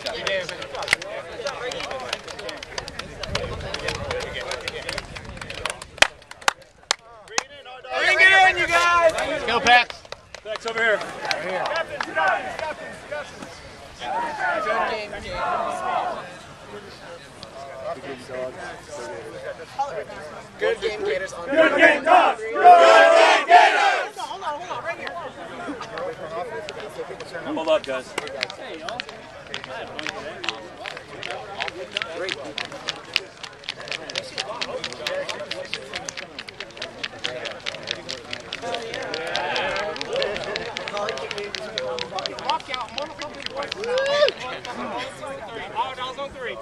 Bring it in, you guys! Go, Pax. Pax over here. Right here. Captains, captains, captains. Good game, Gators. Good game, Dogs! Good game, Gators! Hold on, hold on, right here. Hold up, guys. Hey, y'all. Walk out, motherfucking voice. Out on three.